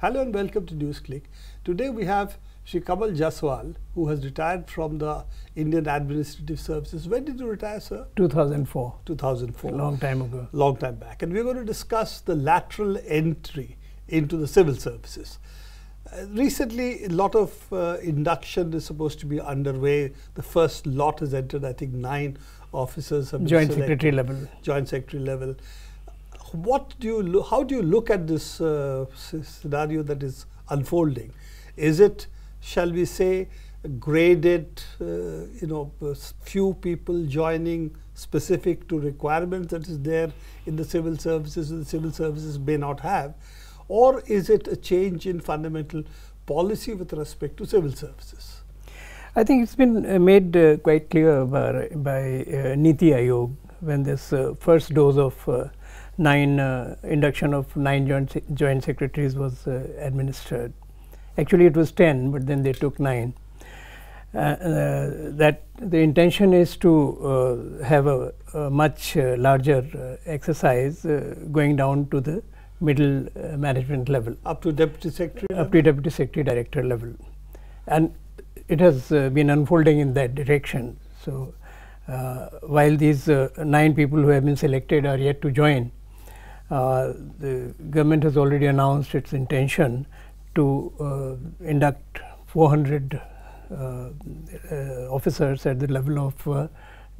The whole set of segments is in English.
Hello and welcome to NewsClick. Today we have Sri Kamal Jaswal, who has retired from the Indian Administrative Services. When did you retire, sir? 2004. 2004. A long time ago. Long time back. And we're going to discuss the lateral entry into the civil services. Uh, recently, a lot of uh, induction is supposed to be underway. The first lot has entered, I think nine officers have been Joint selected. Secretary level. Joint Secretary level what do you how do you look at this uh, scenario that is unfolding? Is it, shall we say, graded? Uh, you know, few people joining specific to requirements that is there in the civil services the civil services may not have, or is it a change in fundamental policy with respect to civil services? I think it's been uh, made uh, quite clear by, by uh, Niti Aayog when this uh, first dose of uh, nine uh, induction of nine joint, se joint secretaries was uh, administered. Actually, it was 10, but then they took nine. Uh, uh that the intention is to uh, have a, a much uh, larger exercise going down to the middle management level. Up to deputy secretary? Up to deputy secretary director level. And it has been unfolding in that direction. So, while these nine people who have been selected are yet to join, uh, the government has already announced its intention to uh, induct 400 uh, officers at the level of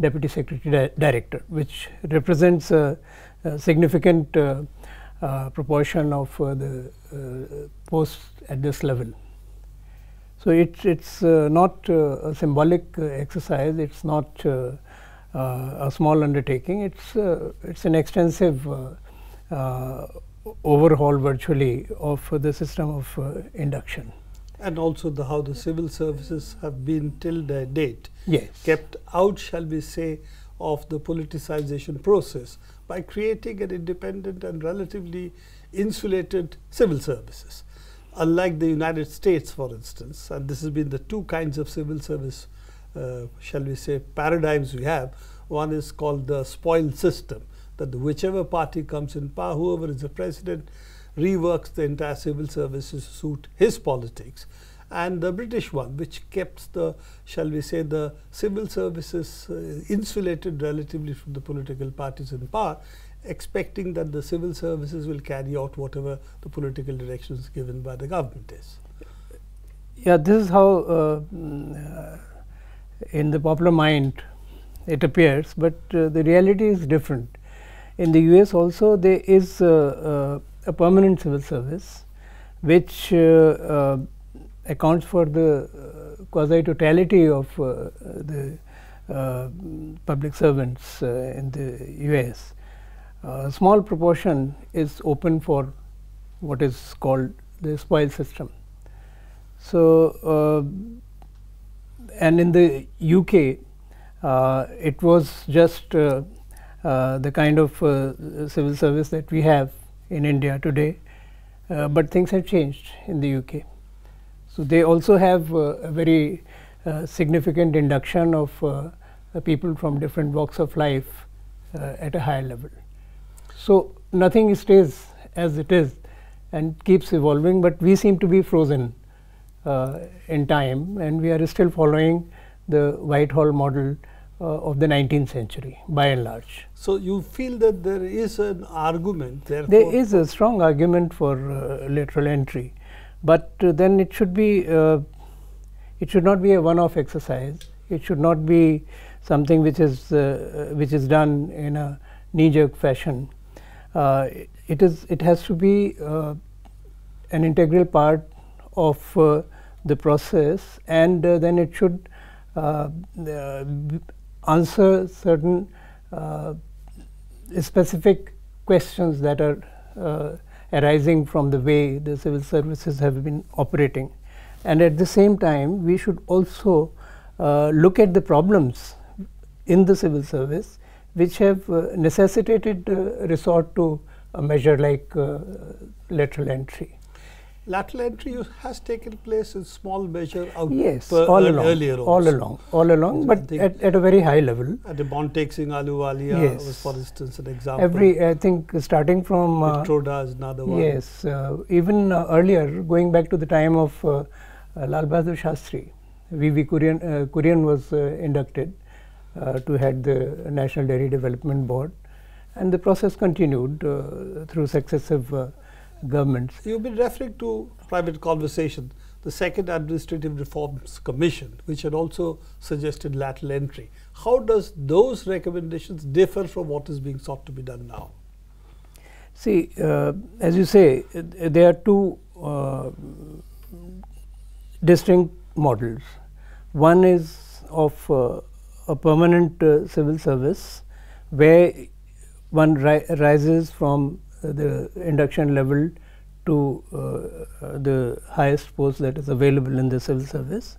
deputy secretary di director, which represents a, a significant proportion of the posts at this level. So it's it's uh, not uh, a symbolic uh, exercise. It's not a small undertaking. It's it's an extensive uh, overhaul virtually of the system of uh, induction. And also the how the civil services have been till the date yes. kept out, shall we say, of the politicization process by creating an independent and relatively insulated civil services. Unlike the United States, for instance, and this has been the two kinds of civil service, uh, shall we say, paradigms we have. One is called the spoil system, that whichever party comes in power, whoever is the president, reworks the entire civil services to suit his politics. And the British one, which kept the, shall we say, the civil services uh, insulated relatively from the political parties in power, expecting that the civil services will carry out whatever the political directions given by the government is. Yeah, this is how uh, in the popular mind it appears, but uh, the reality is different. In the US also there is a permanent civil service which uh, accounts for the uh, quasi totality of uh, the public servants in the US. A small proportion is open for what is called the spoil system. So, and in the UK, uh, it was just uh, uh, the kind of uh, civil service that we have in India today, uh, but things have changed in the UK. So, they also have a very significant induction of people from different walks of life at a higher level. So, nothing stays as it is and keeps evolving, but we seem to be frozen uh, in time and we are still following the Whitehall model uh, of the 19th century by and large. So, you feel that there is an argument there? There is a strong argument for uh, lateral entry, but uh, then it should be uh, it should not be a one off exercise. It should not be something which is uh, which is done in a knee jerk fashion. Uh, it is it has to be an integral part of the process and then it should answer certain uh, specific questions that are uh, arising from the way the civil services have been operating. And at the same time, we should also uh, look at the problems in the civil service which have uh, necessitated uh, resort to a measure like uh, lateral entry. Lateral entry has taken place in small measure out Yes, all along, earlier all also. along, all along, but at, at a very high level. And the Montek Singh Ahluwalia Yes. was, for instance, an example. Every, I think, starting from uh, is another one. Yes, uh, even uh, earlier, going back to the time of uh, uh, Lal Bahadur Shastri, V.V. Kurian, uh, Kurian was uh, inducted uh, to head the National Dairy Development Board, and the process continued uh, through successive uh, governments. You've been referring to private conversation, the second Administrative Reforms Commission, which had also suggested lateral entry. How does those recommendations differ from what is being sought to be done now? See, uh, as you say, uh, there are two uh, distinct models. One is of uh, a permanent uh, civil service where one ri- rises from the induction level to uh, the highest post that is available in the civil service.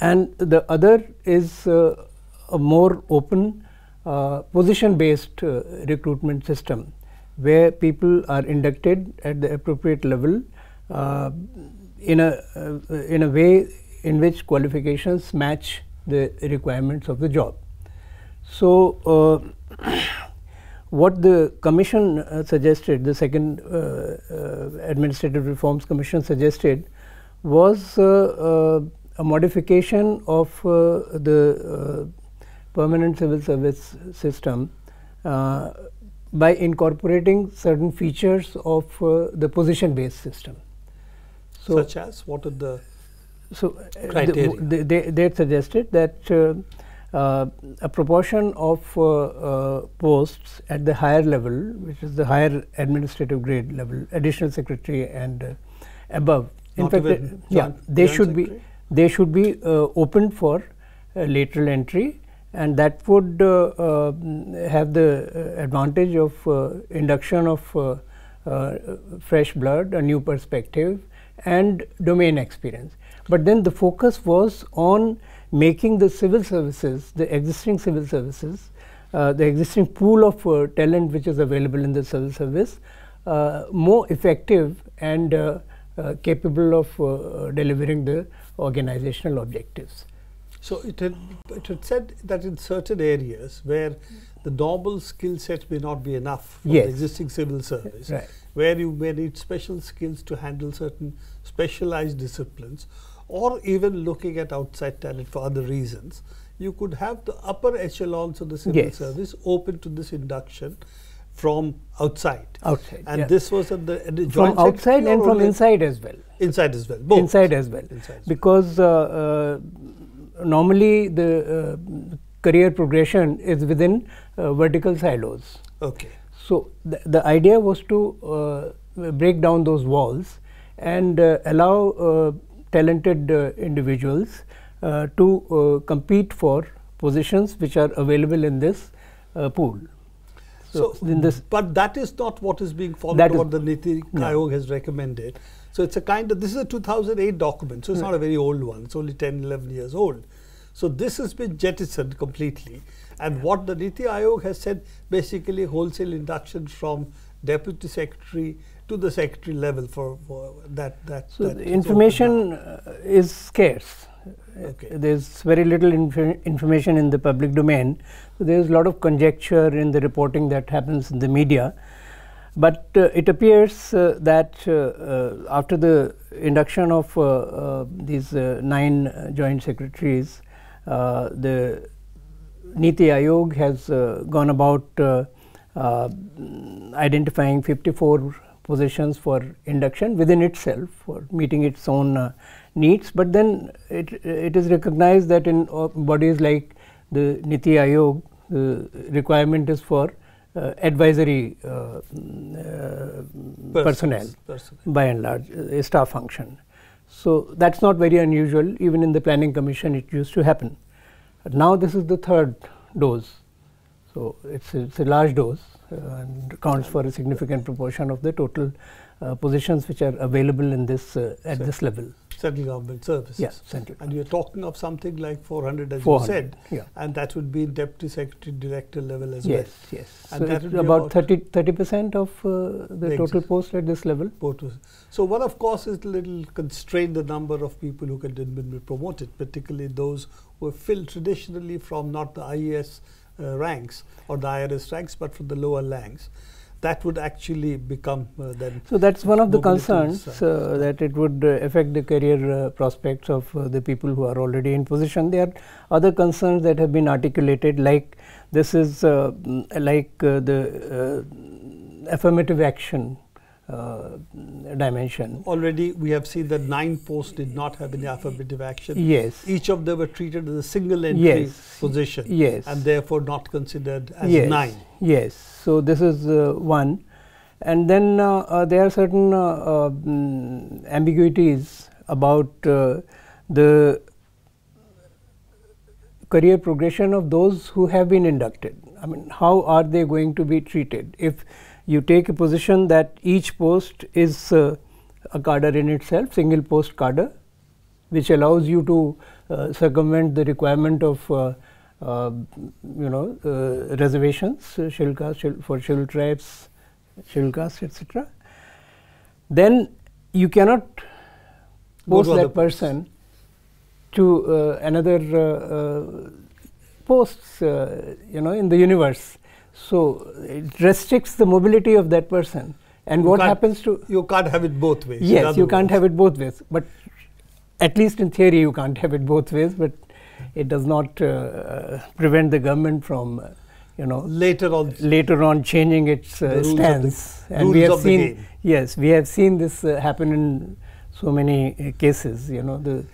And the other is uh, a more open uh, position based recruitment system where people are inducted at the appropriate level uh, in a uh, in a way in which qualifications match the requirements of the job. So, uh, what the commission uh, suggested, the second uh, uh, administrative reforms commission suggested was uh, uh, a modification of uh, the uh, permanent civil service system uh, by incorporating certain features of uh, the position based system. So, Such as what are the so uh, the- they, they, suggested that a proportion of uh, uh, posts at the higher level, which is the higher administrative grade level, additional secretary and uh, above. In Not fact, uh, yeah, they should be they should be uh, open for uh, lateral entry, and that would uh, uh, have the uh, advantage of uh, induction of uh, uh, fresh blood, a new perspective, and domain experience. But then the focus was on making the civil services, the existing civil services, uh, the existing pool of uh, talent which is available in the civil service, uh, more effective and uh, uh, capable of uh, delivering the organizational objectives. So it had, it had said that in certain areas where the normal skill set may not be enough for Yes. the existing civil service, Right. where you may need special skills to handle certain specialized disciplines, or even looking at outside talent for other reasons, you could have the upper echelons of the civil Yes. service open to this induction from outside. Outside, And yeah. this was at the, at the From outside and from inside as well. inside as well. Both. Inside as well. Inside as well. because uh, uh, normally the uh, career progression is within uh, vertical silos. Okay. So, the, the idea was to uh, break down those walls and uh, allow uh, talented uh, individuals uh, to uh, compete for positions which are available in this uh, pool. So, in this but that is not what is being followed. That what the Niti No. Aayog has recommended. So it's a kind of this is a 2008 document, so it's not a very old one. It's only 10, 11 years old. So this has been jettisoned completely. And what the Niti Aayog has said, basically wholesale induction from deputy secretary to the secretary level for, for that that. So that the information uh, is scarce. Okay. There's very little inf- information in the public domain. So there's a lot of conjecture in the reporting that happens in the media. But uh, it appears uh, that uh, uh, after the induction of uh, uh, these uh, nine uh, joint secretaries, uh, the Niti Aayog has uh, gone about uh, uh, identifying 54 positions for induction within itself for meeting its own uh, needs. But then it, it is recognized that in uh, bodies like the Niti Aayog, the requirement is for uh, advisory uh, uh, personnel Personnel. by and large, uh, a staff function. So that's not very unusual. Even in the planning commission, it used to happen. But now this is the third dose. So it's a, it's a large dose uh, and accounts for a significant proportion of the total uh, positions which are available in this uh, at this level. Central government services. Yes, central. And you're talking of something like 400, as 400, you said. yeah. And that would be deputy secretary director level as Yes, well. yes. yes. And So that would be about about- 30 percent of uh, the The total post at this level. So one of course is a little constrain the number of people who can be promoted, particularly those who are filled traditionally from not the IAS uh, ranks or the IRS ranks, but from the lower ranks. That would actually become uh, then So that's one of the concerns uh, that it would uh, affect the career uh, prospects of uh, the people who are already in position. There are other concerns that have been articulated, like this is uh, like uh, the uh, affirmative action uh, dimension. already we have seen that nine posts did not have any affirmative action. Yes. Each of them were treated as a single entry Yes. position Yes. and therefore not considered as yes. nine. Yes. So this is uh, one, and then uh, uh, there are certain uh, uh, mm, ambiguities about uh, the career progression of those who have been inducted. I mean, how are they going to be treated? If you take a position that each post is uh, a cadre in itself, single post cadre, which allows you to uh, circumvent the requirement of uh, uh, you know uh, reservations, scheduled caste, for scheduled tribes, caste, etc. Then you cannot post that person to uh, another posts, uh, you know, in the universe. So it restricts the mobility of that person. And You what happens to You can't have it both ways. Yes, you can't words. have it both ways. But at least in theory, you can't have it both ways. But it does not uh, prevent the government from, uh, you know, later on. later on changing its uh, of the- stance. and we have seen, yes, we have seen this uh, happen in so many uh, cases. You know, the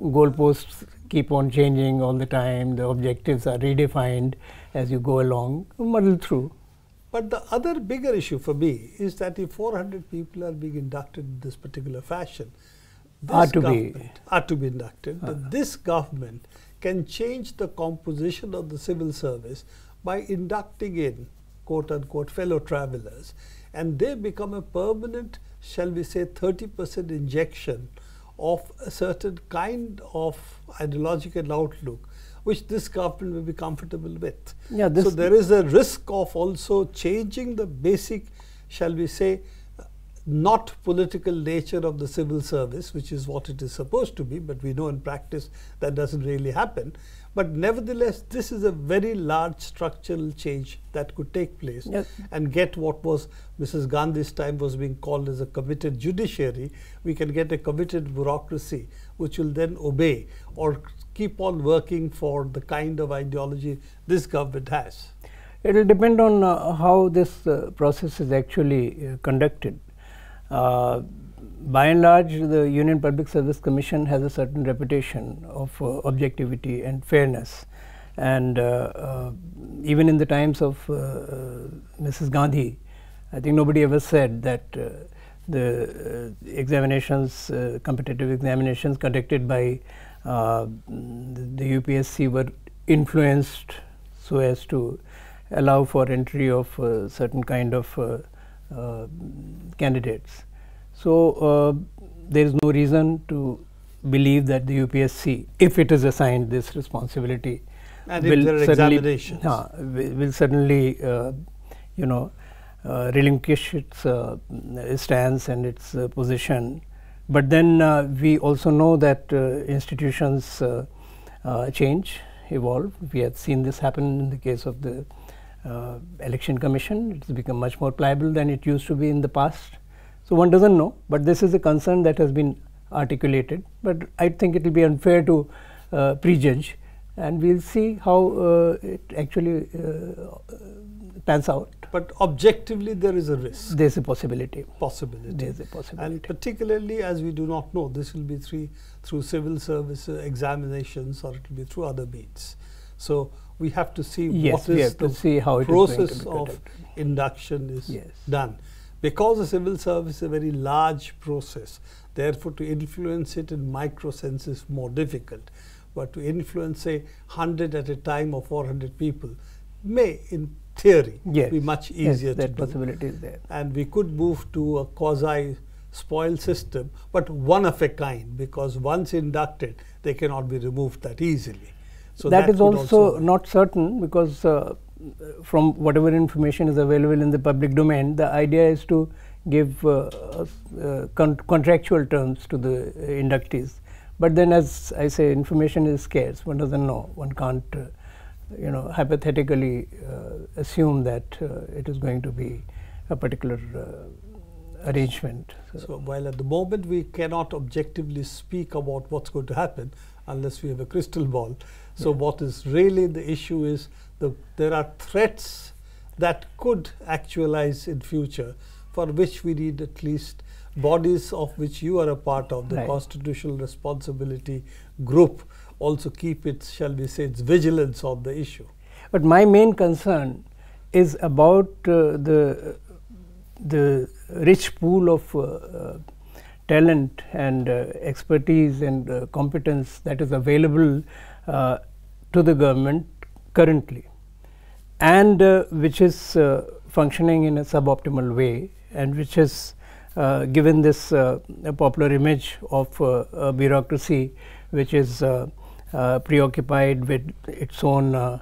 goalposts keep on changing all the time. The objectives are redefined as you go along, muddle through. But the other bigger issue for me is that if 400 people are being inducted in this particular fashion, this Are to be. are to be inducted, that uh-huh. this government can change the composition of the civil service by inducting in quote unquote fellow travelers, and they become a permanent, shall we say, 30% injection of a certain kind of ideological outlook which this government will be comfortable with. Yeah, so there is a risk of also changing the basic, shall we say, not political nature of the civil service, which is what it is supposed to be, but we know in practice that doesn't really happen. But nevertheless, this is a very large structural change that could take place Yes. and get what was Mrs. Gandhi's time was being called as a committed judiciary. We can get a committed bureaucracy which will then obey or keep on working for the kind of ideology this government has. It will depend on uh, how this uh, process is actually uh, conducted. By and large, the Union Public Service Commission has a certain reputation of uh, objectivity and fairness. And uh, uh, even in the times of uh, uh, Mrs. Gandhi, I think nobody ever said that the examinations, competitive examinations conducted by the UPSC were influenced so as to allow for entry of certain kind of candidates. So uh, there is no reason to believe that the UPSC, if it is assigned this responsibility, And if there are certainly, examinations. uh, will, will certainly, uh, you know, uh, relinquish its uh, stance and its uh, position. But then uh, we also know that uh, institutions uh, uh, change, evolve. We have seen this happen in the case of the uh, election commission. It's become much more pliable than it used to be in the past. So one doesn't know, but this is a concern that has been articulated. But I think it will be unfair to uh, prejudge, and we'll see how uh, it actually uh, pans out. But objectively, there is a risk, There's a possibility. possibility. There's a possibility. And particularly as we do not know, this will be three, through civil service uh, examinations or it will be through other means. So we have to see Yes, what we is the how it is going to process of induction is Yes. done. Because the civil service is a very large process, therefore to influence it in micro sense is more difficult. But to influence say 100 at a time or 400 people may in theory Yes. be much Yes, easier to that possibility is there. and we could move to a quasi spoil system, but one of a kind because once inducted, they cannot be removed that easily. So that, that is also, also, not certain because uh, from whatever information is available in the public domain, the idea is to give uh, uh, con contractual terms to the inductees. But then, as I say, information is scarce. One doesn't know. One can't, uh, you know, hypothetically uh, assume that uh, it is going to be a particular uh, arrangement. So. so, while at the moment we cannot objectively speak about what's going to happen unless we have a crystal ball. So, yeah. what is really the issue is the, there are threats that could actualize in future for which we need at least bodies of which you are a part of, the right. constitutional responsibility group, also keep its, shall we say, its vigilance on the issue. But my main concern is about uh, the the rich pool of uh, uh, talent and uh, expertise and uh, competence that is available uh, to the government currently and which is functioning in a suboptimal way and which has uh, given this uh, popular image of uh, bureaucracy which is preoccupied with its own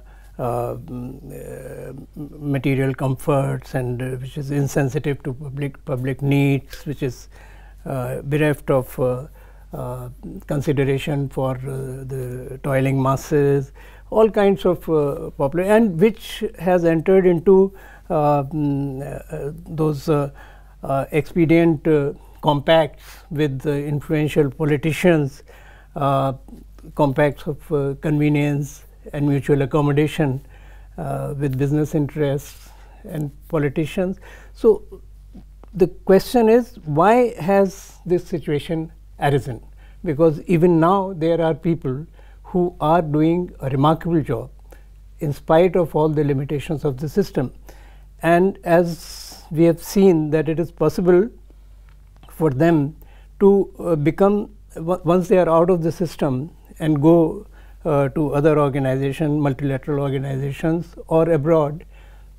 material comforts and which is insensitive to public public needs, which is bereft of uh, consideration for uh, the toiling masses, all kinds of uh, popular and which has entered into mm, those uh, expedient uh, compacts with influential politicians, uh, compacts of convenience and mutual accommodation with business interests and politicians. So, the question is why has this situation arisen? Because even now there are people who are doing a remarkable job in spite of all the limitations of the system. And as we have seen that it is possible for them to uh, become once they are out of the system and go uh, to other organizations, multilateral organizations or abroad,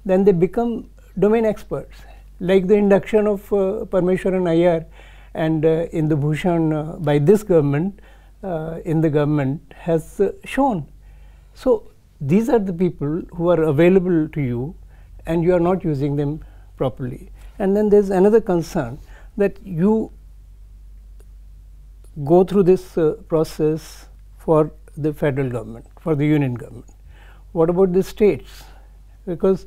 then they become domain experts. Like the induction of uh, Parmeshwaran Iyer and uh, Indubhushan uh, by this government in the government has uh, shown. So, these are the people who are available to you and you are not using them properly. And then there is another concern that you go through this uh, process for the federal government, for the union government. What about the states? Because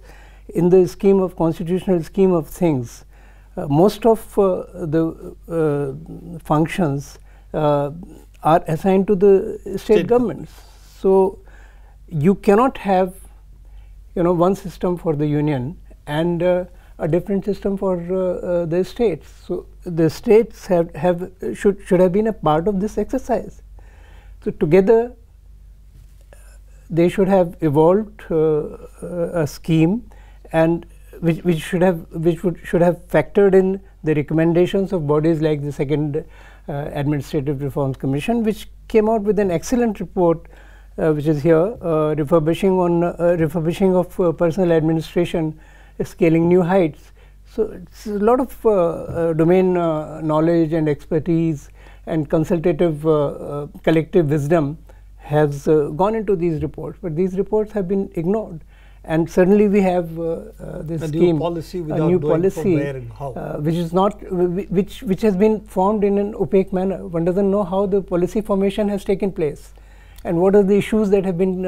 in the scheme of constitutional scheme of things, uh, most of uh, the uh, functions uh, are assigned to the state, state governments. So you cannot have, you know, one system for the union and uh, a different system for uh, uh, the states. So, the states have, have should, should have been a part of this exercise. So, together they should have evolved uh, a scheme and which, which should have which would should have factored in the recommendations of bodies like the second administrative reforms commission which came out with an excellent report uh, which is here uh, refurbishing on refurbishing of personal administration scaling new heights. So, it's a lot of uh, uh, domain uh, knowledge and expertise and consultative collective wisdom has gone into these reports, but these reports have been ignored and suddenly we have uh, uh, this a scheme, new policy a new policy, uh, which is not which which has been formed in an opaque manner. One doesn't know how the policy formation has taken place, and what are the issues that have been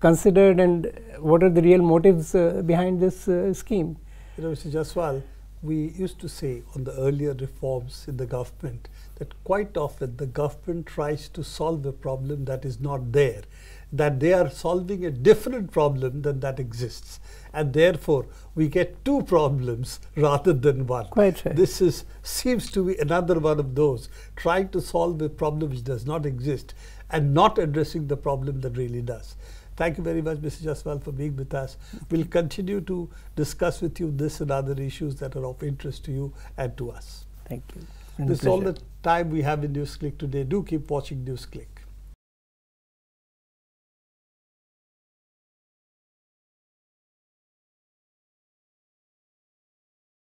considered and what are the real motives uh, behind this uh, scheme? You know, Mr. Jaswal, we used to say on the earlier reforms in the government that quite often the government tries to solve a problem that is not there, that they are solving a different problem than that exists. And therefore, we get two problems rather than one. Quite right. This is, seems to be another one of those, trying to solve a problem which does not exist and not addressing the problem that really does. Thank you very much, Mr. Jaswal, for being with us. We'll continue to discuss with you this and other issues that are of interest to you and to us. Thank you. This is all the time we have in NewsClick today. Do keep watching NewsClick.